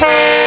Bye.